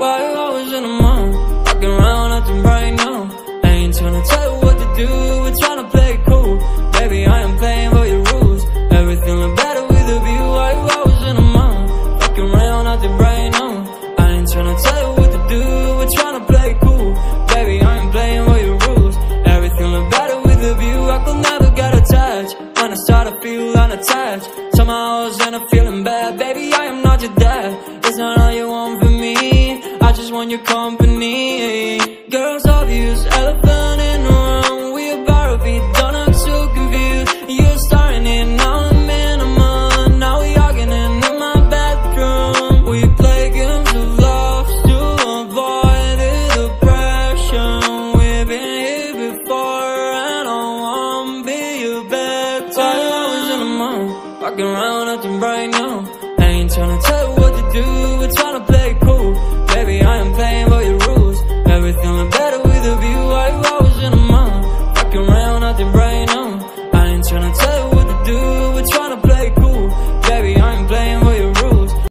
Why you always in the mood? Walking around acting right now. I ain't tryna tell you what to do, we're tryna play it cool. Baby, I am playing by your rules. Everything look better with a view. Why you always in the mood? Walking around acting right now. I ain't tryna tell you what to do, we're tryna play it cool. Baby, I am playing by your rules. Everything look better with a view. I could never get attached. When I start to feel unattached, somehow I was end up feeling bad. Baby, Want your company. Girls obvious, elephant in the room. We about to be done, I'm so confused. You're starting it, now I'm in a month. Now we arguing in my bedroom. We play games of love to avoid the depression. We've been here before, and I won't be your bed. You always in the mood? Walking around acting right now. I ain't tryna tell you what to do, gonna tell you